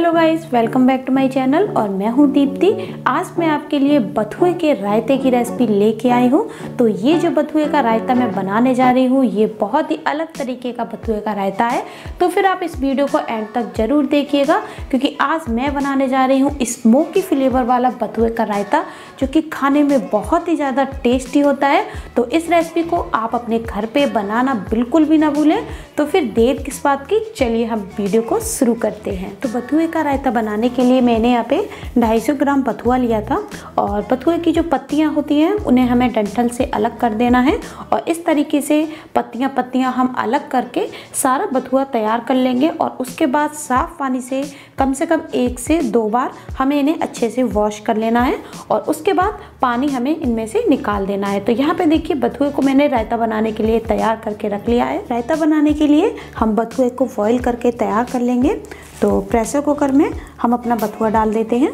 Hello guys, welcome back to my channel और मैं हूँ दीप्ति। आज मैं आपके लिए बथुए के रायते की रेसिपी लेके आई हूँ। तो ये जो बथुए का रायता मैं बनाने जा रही हूँ, ये बहुत ही अलग तरीके का बथुए का रायता है। तो फिर आप इस वीडियो को एंड तक ज़रूर देखिएगा, क्योंकि आज मैं बनाने जा रही हूँ स्मोकी फ्लेवर वाला बथुए का रायता, जो कि खाने में बहुत ही ज़्यादा टेस्टी होता है। तो इस रेसिपी को आप अपने घर पर बनाना बिल्कुल भी ना भूलें। तो फिर देर किस बात की, चलिए हम वीडियो को शुरू करते हैं। तो बथुए का रायता बनाने के लिए मैंने यहाँ पे 250 ग्राम बथुआ लिया था और बथुए की जो पत्तियाँ होती हैं, उन्हें हमें डंठल से अलग कर देना है और इस तरीके से पत्तियाँ पत्तियाँ हम अलग करके सारा बथुआ तैयार कर लेंगे और उसके बाद साफ़ पानी से कम से कम एक से दो बार हमें इन्हें अच्छे से वॉश कर लेना है और उसके बाद पानी हमें इनमें से निकाल देना है। तो यहाँ पे देखिए बथुए को मैंने रायता बनाने के लिए तैयार करके रख लिया है। रायता बनाने के लिए हम बथुए को बॉईल करके तैयार कर लेंगे। तो प्रेशर कुकर में हम अपना बथुआ डाल देते हैं।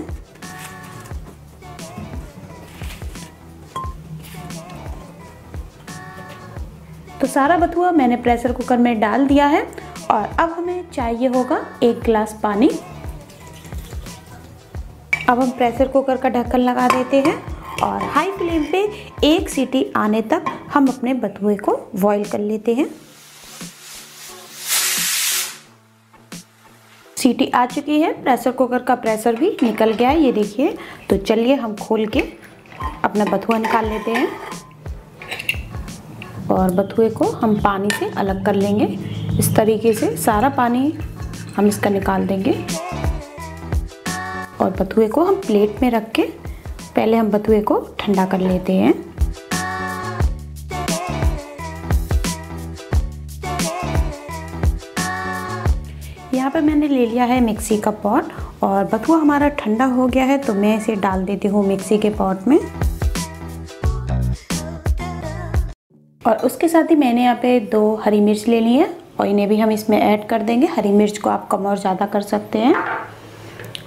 तो सारा बथुआ मैंने प्रेशर कुकर में डाल दिया है और अब हमें चाहिए होगा एक गिलास पानी। अब हम प्रेशर कुकर का ढक्कन लगा देते हैं और हाई फ्लेम पे एक सीटी आने तक हम अपने बथुए को बॉईल कर लेते हैं। सीटी आ चुकी है। प्रेशर कुकर का प्रेशर भी निकल गया है, ये देखिए। तो चलिए हम खोल के अपना बथुआ निकाल लेते हैं। और बथुए को हम पानी से अलग कर लेंगे। इस तरीके से सारा पानी हम इसका निकाल देंगे। और बथुए को हम प्लेट में रख के पहले हम बथुए को ठंडा कर लेते हैं। यहाँ पे मैंने ले लिया है मिक्सी का पॉट और बथुआ हमारा ठंडा हो गया है तो मैं इसे डाल देती हूँ मिक्सी के पॉट में। और उसके साथ ही मैंने यहाँ पे दो हरी मिर्च ले ली है और इन्हें भी हम इसमें ऐड कर देंगे। हरी मिर्च को आप कम और ज़्यादा कर सकते हैं।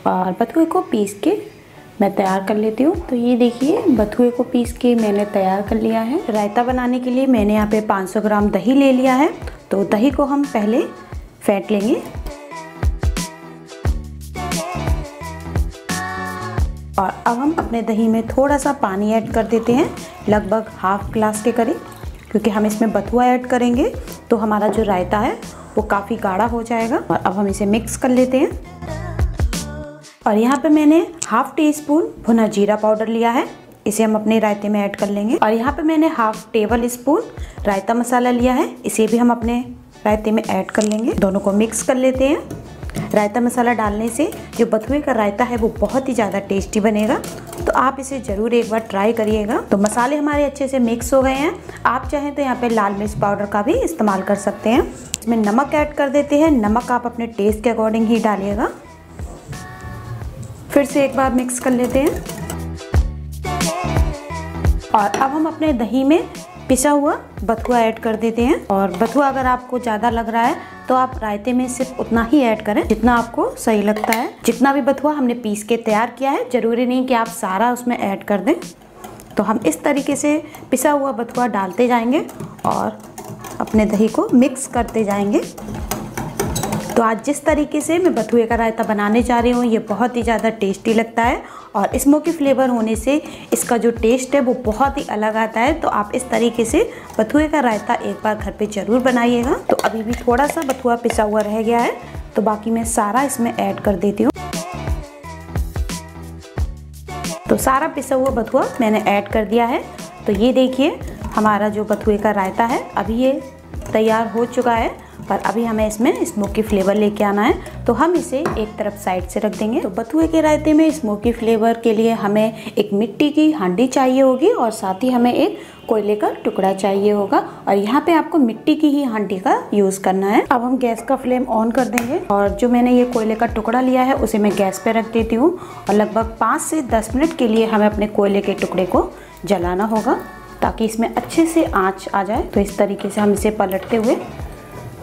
और बथुए को पीस के मैं तैयार कर लेती हूँ। तो ये देखिए, बथुए को पीस के मैंने तैयार कर लिया है। रायता बनाने के लिए मैंने यहाँ पे 500 ग्राम दही ले लिया है। तो दही को हम पहले फेंट लेंगे। और अब हम अपने दही में थोड़ा सा पानी ऐड कर देते हैं, लगभग हाफ़ ग्लास के करीब, क्योंकि हम इसमें बथुआ ऐड करेंगे तो हमारा जो रायता है, वो काफ़ी गाढ़ा हो जाएगा। और अब हम इसे मिक्स कर लेते हैं। और यहाँ पे मैंने हाफ़ टी स्पून भुना जीरा पाउडर लिया है, इसे हम अपने रायते में ऐड कर लेंगे। और यहाँ पे मैंने half tablespoon raita masala लिया है, इसे भी हम अपने रायते में ऐड कर लेंगे। दोनों को मिक्स कर लेते हैं। रायता मसाला डालने से जो बथुए का रायता है वो बहुत ही ज़्यादा टेस्टी बनेगा। तो आप इसे ज़रूर एक बार ट्राई करिएगा। तो मसाले हमारे अच्छे से मिक्स हो गए हैं। आप चाहें तो यहाँ पे लाल मिर्च पाउडर का भी इस्तेमाल कर सकते हैं। इसमें नमक ऐड कर देते हैं। नमक आप अपने टेस्ट के अकॉर्डिंग ही डालिएगा। फिर से एक बार मिक्स कर लेते हैं। और अब हम अपने दही में पिसा हुआ बथुआ ऐड कर देते हैं। और बथुआ अगर आपको ज़्यादा लग रहा है तो आप रायते में सिर्फ़ उतना ही ऐड करें जितना आपको सही लगता है। जितना भी बथुआ हमने पीस के तैयार किया है, ज़रूरी नहीं कि आप सारा उसमें ऐड कर दें। तो हम इस तरीके से पिसा हुआ बथुआ डालते जाएँगे और अपने दही को मिक्स करते जाएँगे। तो आज जिस तरीके से मैं बथुए का रायता बनाने जा रही हूँ, ये बहुत ही ज़्यादा टेस्टी लगता है और स्मोकी फ्लेवर होने से इसका जो टेस्ट है वो बहुत ही अलग आता है। तो आप इस तरीके से बथुए का रायता एक बार घर पे ज़रूर बनाइएगा। तो अभी भी थोड़ा सा बथुआ पिसा हुआ रह गया है तो बाकी मैं सारा इसमें ऐड कर देती हूँ। तो सारा पिसा हुआ बथुआ मैंने ऐड कर दिया है। तो ये देखिए, हमारा जो बथुए का रायता है, अभी ये तैयार हो चुका है। पर अभी हमें इसमें स्मोकी फ्लेवर लेके आना है तो हम इसे एक तरफ़ साइड से रख देंगे। तो बथुए के रायते में स्मोकी फ्लेवर के लिए हमें एक मिट्टी की हांडी चाहिए होगी और साथ ही हमें एक कोयले का टुकड़ा चाहिए होगा। और यहाँ पे आपको मिट्टी की ही हांडी का यूज़ करना है। अब हम गैस का फ्लेम ऑन कर देंगे और जो मैंने ये कोयले का टुकड़ा लिया है, उसे मैं गैस पे रख देती हूँ। और लगभग पाँच से दस मिनट के लिए हमें अपने कोयले के टुकड़े को जलाना होगा, ताकि इसमें अच्छे से आँच आ जाए। तो इस तरीके से हम इसे पलटते हुए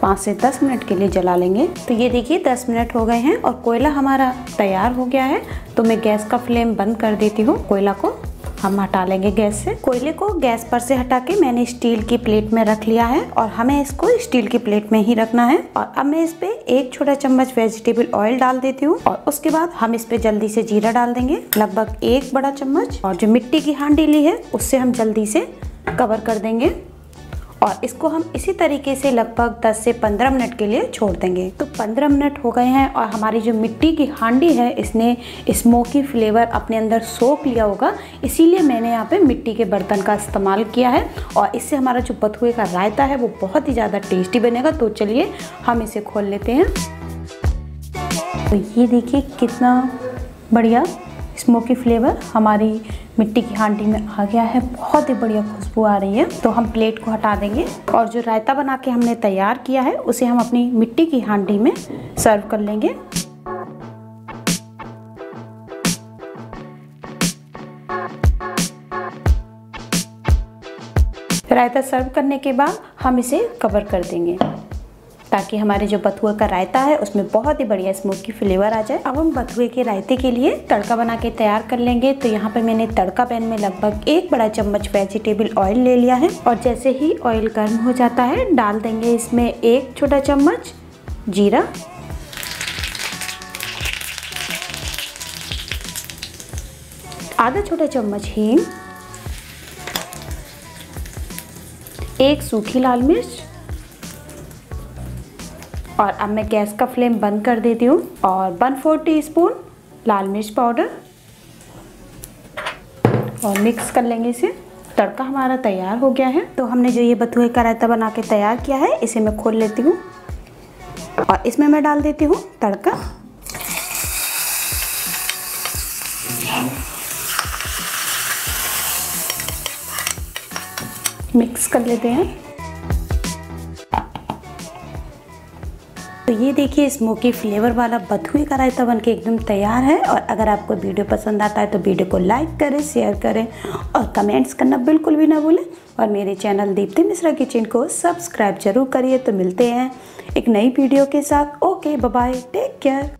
पाँच से दस मिनट के लिए जला लेंगे। तो ये देखिए, दस मिनट हो गए हैं और कोयला हमारा तैयार हो गया है। तो मैं गैस का फ्लेम बंद कर देती हूँ। कोयला को हम हटा लेंगे गैस से। कोयले को गैस पर से हटा के मैंने स्टील की प्लेट में रख लिया है और हमें इसको स्टील की प्लेट में ही रखना है। और अब मैं इस पे एक छोटा चम्मच वेजिटेबल ऑयल डाल देती हूँ और उसके बाद हम इस पे जल्दी से जीरा डाल देंगे। लगभग एक बड़ा चम्मच। और जो मिट्टी की हांडी ली है, उससे हम जल्दी से कवर कर देंगे। और इसको हम इसी तरीके से लगभग 10 से 15 मिनट के लिए छोड़ देंगे। तो 15 मिनट हो गए हैं और हमारी जो मिट्टी की हांडी है, इसने स्मोकी फ्लेवर अपने अंदर सोख लिया होगा। इसीलिए मैंने यहाँ पे मिट्टी के बर्तन का इस्तेमाल किया है और इससे हमारा जो बथुए का रायता है, वो बहुत ही ज़्यादा टेस्टी बनेगा। तो चलिए हम इसे खोल लेते हैं। तो ये देखिए कितना बढ़िया स्मोकी फ्लेवर हमारी मिट्टी की हांडी में आ गया है। बहुत ही बढ़िया खुशबू आ रही है। तो हम प्लेट को हटा देंगे और जो रायता बना के हमने तैयार किया है, उसे हम अपनी मिट्टी की हांडी में सर्व कर लेंगे। रायता सर्व करने के बाद हम इसे कवर कर देंगे। ताकि हमारे जो बथुए का रायता है, उसमें बहुत ही बढ़िया स्मोकी फ्लेवर आ जाए। अब हम बथुए के रायते के लिए तड़का बना के तैयार कर लेंगे। तो यहाँ पे मैंने तड़का पैन में लगभग एक बड़ा चम्मच वेजिटेबल ऑयल ले लिया है। और जैसे ही ऑयल गर्म हो जाता है, डाल देंगे इसमें एक छोटा चम्मच जीरा। आधा छोटा चम्मच हींग। एक सूखी लाल मिर्च। और अब मैं गैस का फ्लेम बंद कर देती हूँ और वन फोर टी स्पून लाल मिर्च पाउडर और मिक्स कर लेंगे इसे। तड़का हमारा तैयार हो गया है। तो हमने जो ये बथुए का रायता बना के तैयार किया है, इसे मैं खोल लेती हूँ। और इसमें मैं डाल देती हूँ तड़का। मिक्स कर लेते हैं। तो ये देखिए, स्मोकी फ्लेवर वाला बथुए का रायता बन के एकदम तैयार है। और अगर आपको वीडियो पसंद आता है तो वीडियो को लाइक करें, शेयर करें और कमेंट्स करना बिल्कुल भी ना भूलें। और मेरे चैनल दीप्ति मिश्रा किचन को सब्सक्राइब ज़रूर करिए। तो मिलते हैं एक नई वीडियो के साथ। Okay bye take care.